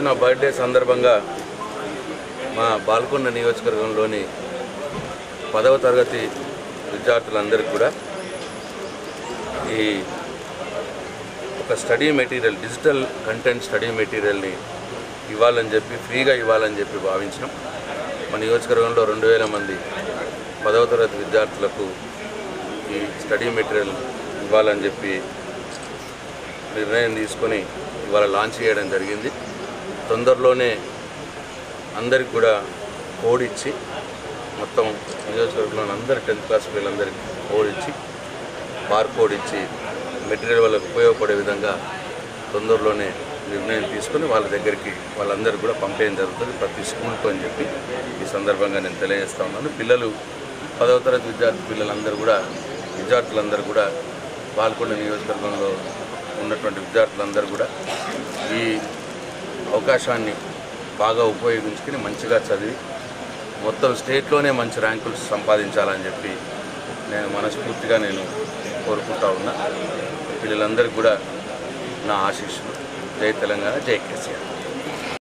Birthday సందర్భంగా మా బాల్కొండ నియోజకవర్గంలోని పదవ తరగతి విద్యార్థులందరికీ కూడా ఈ ఒక study material digital content study మెటీరియల్ని ఇవ్వాలని చెప్పి ఫ్రీగా ఇవ్వాలని చెప్పి భావించినాం. మా నియోజకవర్గంలో రెండు వేల మంది పదవ తరగతి విద్యార్థులకు ఈ స్టడీ మెటీరియల్ ఇవ్వాలని చెప్పి నిర్ణయం తీసుకొని ఇవాళ లాంచ్ చేయడం జరిగింది. తొందరలోనే అందరికి కూడా కోడ్ ఇచ్చి మొత్తం నియోజకవర్గంలోని అందరి టెన్త్ క్లాస్ పిల్లలందరికీ కోడ్ ఇచ్చి బార్ కోడ్ ఇచ్చి మెటీరియల్ వాళ్ళకి ఉపయోగపడే విధంగా తొందరలోనే నిర్ణయం తీసుకొని వాళ్ళ దగ్గరికి వాళ్ళందరికీ కూడా పంపేయడం జరుగుతుంది. ప్రతి స్కూల్కి అని చెప్పి ఈ సందర్భంగా నేను తెలియజేస్తా ఉన్నాను. పిల్లలు పదవ తరగతి విద్యార్థి పిల్లలందరూ కూడా విద్యార్థులందరూ కూడా పాల్గొండ నియోజకవర్గంలో ఉన్నటువంటి విద్యార్థులందరూ కూడా ఈ అవకాశాన్ని బాగా ఉపయోగించుకుని మంచిగా చదివి మొత్తం స్టేట్లోనే మంచి ర్యాంకులు సంపాదించాలని చెప్పి నేను మనస్ఫూర్తిగా నేను కోరుకుంటా ఉన్నా. పిల్లలందరికీ కూడా నా ఆశీస్సులు. జై తెలంగాణ జై కేసీఆర్.